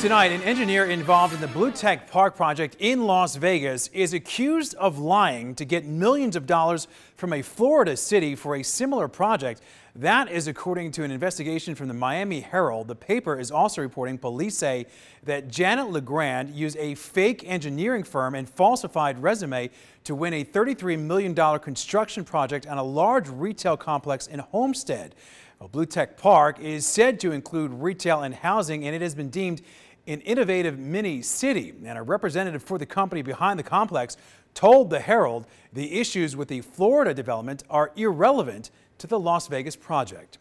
Tonight, an engineer involved in the BleuTech Park project in Las Vegas is accused of lying to get millions of dollars from a Florida city for a similar project. That is according to an investigation from the Miami Herald. The paper is also reporting police say that Janet LeGrand used a fake engineering firm and falsified resume to win a $33 million construction project on a large retail complex in Homestead. Well, BleuTech Park is said to include retail and housing, and it has been deemed an innovative mini city. And a representative for the company behind the complex told the Herald the issues with the Florida development are irrelevant to the Las Vegas project.